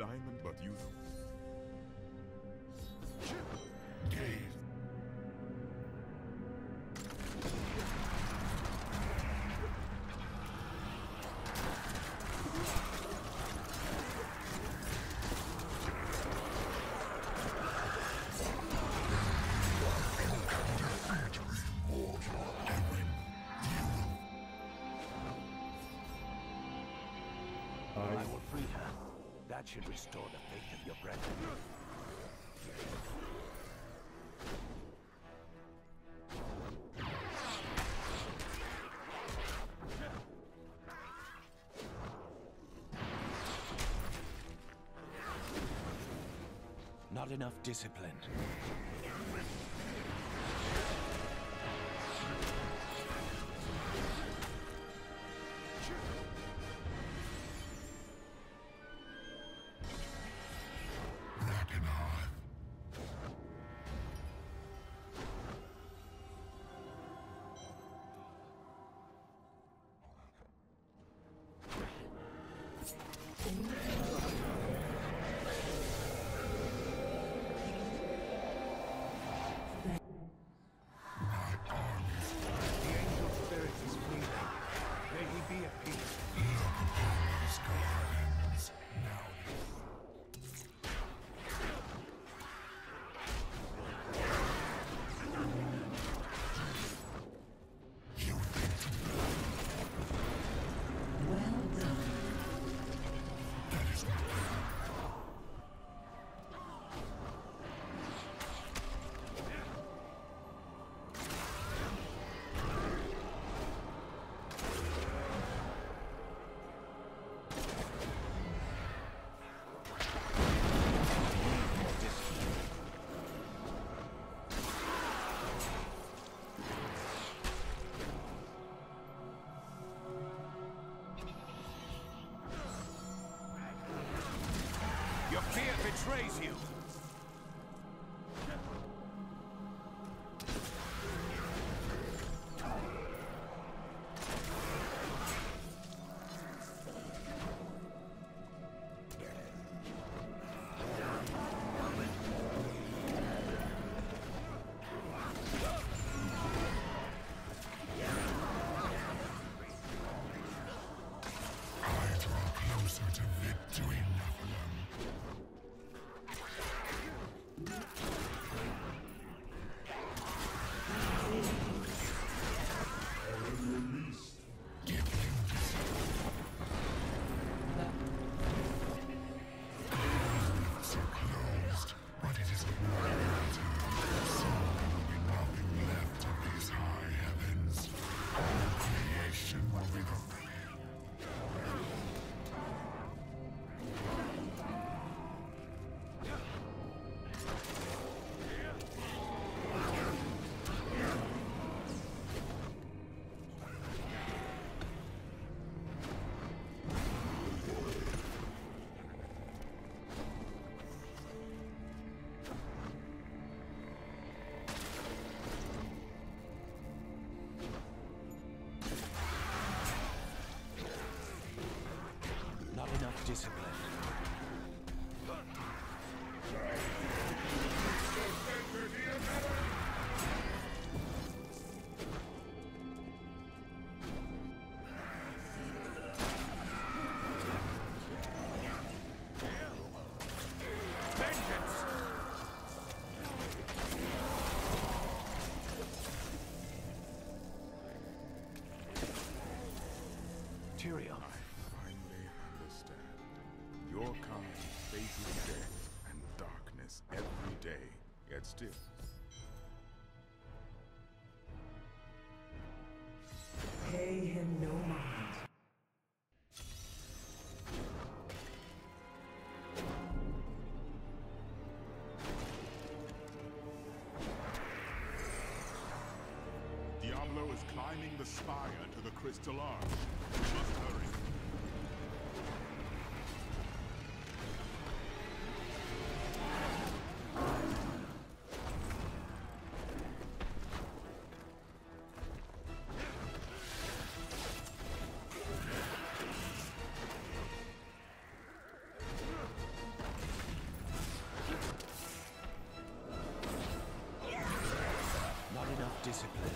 diamond but you should restore the faith of your brethren. Not enough discipline. betrays you. yet still. Pay him no mind. Diablo is climbing the spire to the Crystal Arch. We must hurry. Discipline.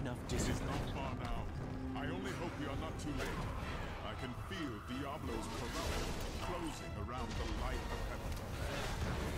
Enough It is discipline. not far now. I only hope we are not too late. I can feel Diablo's corruption closing around the light of heaven.